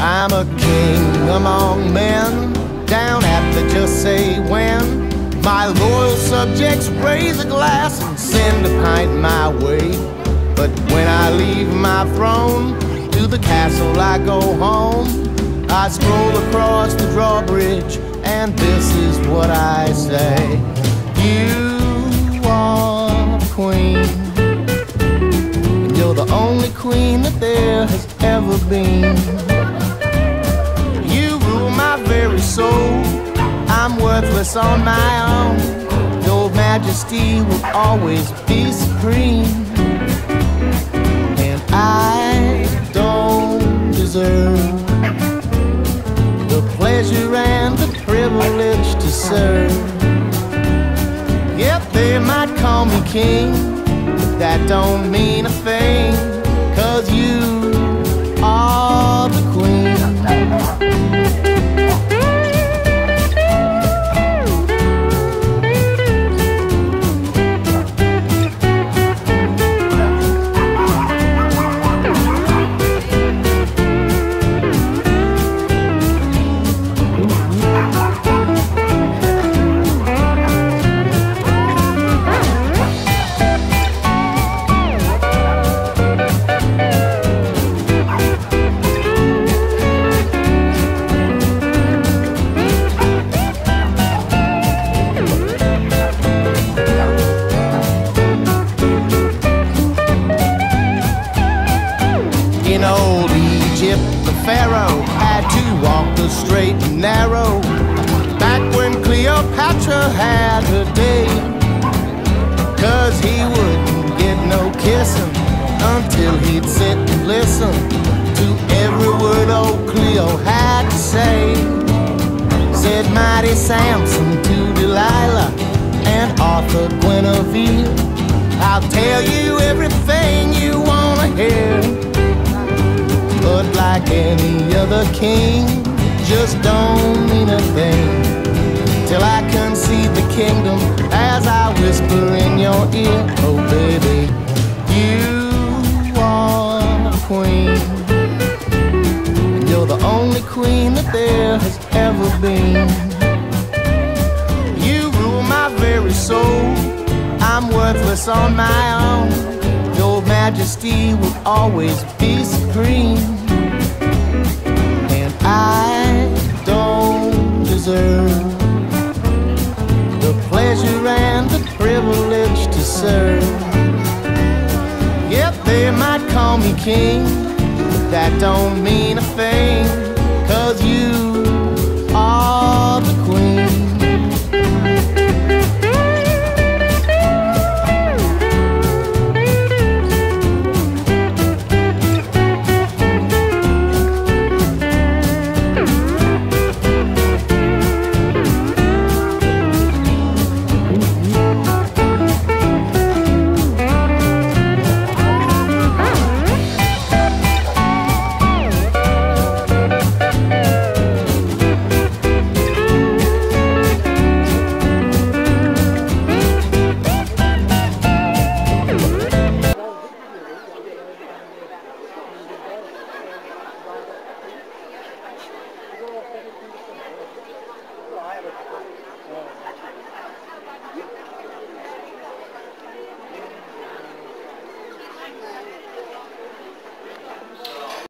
I'm a king among men, down at the just say when. My loyal subjects raise a glass and send a pint my way. But when I leave my throne, to the castle I go home. I stroll across the drawbridge, and this is what I say. You are queen. And you're the only queen that there has ever been. Soul. I'm worthless on my own. Your majesty will always be supreme. And I don't deserve the pleasure and the privilege to serve. Yep, they might call me king, but that don't mean a thing. Cause you Had her day. Cause he wouldn't get no kissing until he'd sit and listen to every word old Cleo had to say. Said mighty Samson to Delilah and Arthur Guinevere. I'll tell you everything you wanna hear. But like any other king, just don't mean a thing queen that there has ever been. You rule my very soul. I'm worthless on my own. Your majesty will always be supreme. And I don't deserve the pleasure and the privilege to serve. Yep, they might call me king, that don't mean a thing. You